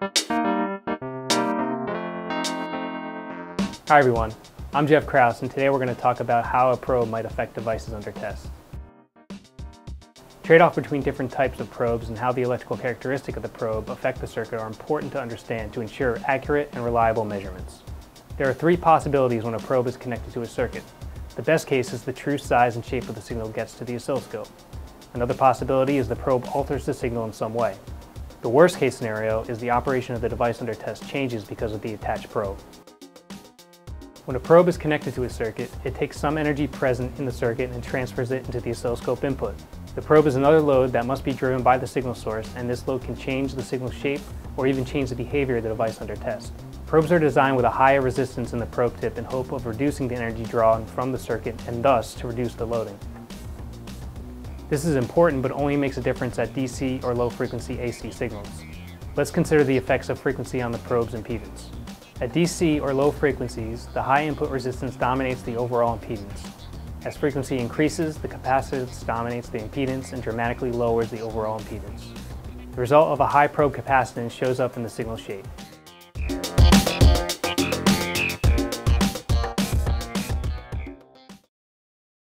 Hi everyone, I'm Jeff Kraus and today we're going to talk about how a probe might affect devices under test. Trade-off between different types of probes and how the electrical characteristic of the probe affect the circuit are important to understand to ensure accurate and reliable measurements. There are three possibilities when a probe is connected to a circuit. The best case is the true size and shape of the signal gets to the oscilloscope. Another possibility is the probe alters the signal in some way. The worst case scenario is the operation of the device under test changes because of the attached probe. When a probe is connected to a circuit, it takes some energy present in the circuit and transfers it into the oscilloscope input. The probe is another load that must be driven by the signal source, and this load can change the signal shape or even change the behavior of the device under test. Probes are designed with a higher resistance in the probe tip in hope of reducing the energy drawn from the circuit and thus to reduce the loading. This is important but only makes a difference at DC or low frequency AC signals. Let's consider the effects of frequency on the probe's impedance. At DC or low frequencies, the high input resistance dominates the overall impedance. As frequency increases, the capacitance dominates the impedance and dramatically lowers the overall impedance. The result of a high probe capacitance shows up in the signal shape.